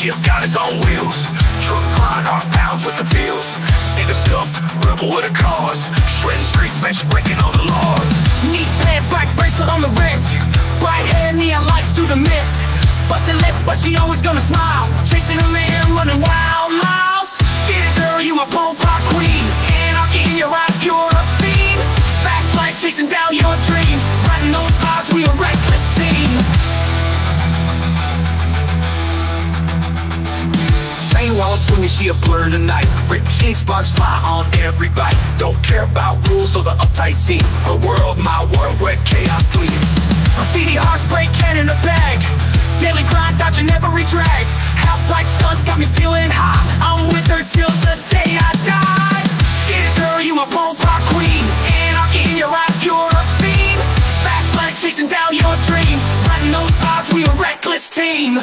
Ship got its own wheels. Truck flying hard pounds with the feels. Sneaker scuffed, rebel with a cause. Shredding streets, match breaking all the laws. Neat pants, black bracelet on the wrist. Bright hair, neon lights through the mist. Bustin' lip, but she always gonna smile. Swinging, she a blur tonight. Rip chain sparks fly on every bite. Don't care about rules or the uptight scene. Her world, my world, where chaos bleeds Graffiti hearts break can in a bag. Daily grind, dodging every drag Half pipe stunts got me feeling hot I'm with her till the day I die. Get it girl, you my pole pop queen. Anarchy in your eyes, pure obscene. Fast life chasing down your dreams Riding those odds, we a reckless team